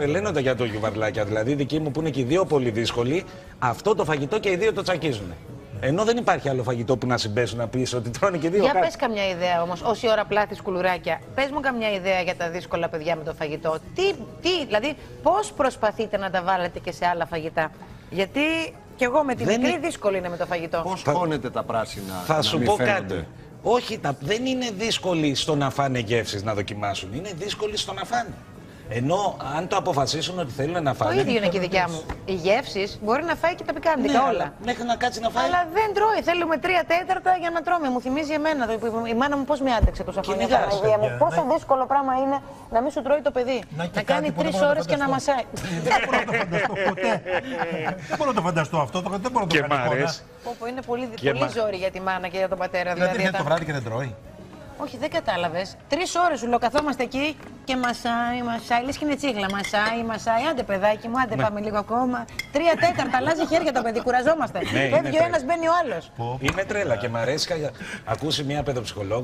Τρελαίνονται για το γιουβαρλάκια. Δηλαδή, οι δικοί μου που είναι και οι δύο πολύ δύσκολοι, αυτό το φαγητό και οι δύο το τσακίζουν. Ενώ δεν υπάρχει άλλο φαγητό που να συμπέσουν να πεις ότι τρώνε και δύο Για κάτι. πες καμιά ιδέα όμως, όση ώρα πλάθεις κουλουράκια, πες μου καμιά ιδέα για τα δύσκολα παιδιά με το φαγητό. Τι, τι δηλαδή, πώς προσπαθείτε να τα βάλετε και σε άλλα φαγητά; Γιατί κι εγώ με τη Δεν μικρή είναι- δύσκολη είναι με το φαγητό. Πώς χώνετε τα πράσινα. Θα να σου μην πω φαίνονται; κάτι. Όχι, τα, δεν είναι δύσκολοι στο να φάνε γεύσεις να δοκιμάσουν. Είναι δύσκολοι στο να φάνε. Ενώ αν το αποφασίσουν ότι θέλουν να Το φάνε. ίδιο είναι και η δικιά μου. Οι γεύσεις μπορεί να φάει και τα πικάντικα Ναι, όλα. αλλά μέχρι να κάτσει να φάει. Αλλά δεν τρώει. Θέλουμε τρία τέταρτα για να τρώμε. Μου θυμίζει εμένα. το- Η μάνα μου πώς με άντεξε τόσα χρόνια. Κυνηγάς, Παναγία μου. παιδιά. Πόσο δύσκολο πράγμα είναι να μην σου τρώει το παιδί. Να και Να κάνει κάτι που δεν τρεις μπορώ να ώρες και να φανταστώ. μασάει. Δεν μπορώ να το φανταστώ ποτέ. Δεν μπορώ να το φανταστώ αυτό. το- Δεν μπορώ να το Και κάνω μ' εικόνα. αρέσει. Πω, πω, είναι πολύ, Και πολύ μα- ζόρι για τη μάνα και για τον πατέρα. Δηλαδή βγαίνει το τα- βράδυ και δεν τρώει. Όχι, δεν κατάλαβες. Τρεις ώρες σου λέω καθόμαστε εκεί και μασάει, μασάει. Λες και είναι τσίγλα. Μασάει, μασάει. Άντε, παιδάκι μου, άντε πάμε λίγο ακόμα. Τρία τέταρτα, αλλάζει χέρια το παιδί, κουραζόμαστε. Ναι, είναι Φεύγει ο τρέλα. ένας, μπαίνει ο άλλος. Είναι τρέλα και μ' αρέσει. κα- Ακούσει μια παιδοψυχολόγο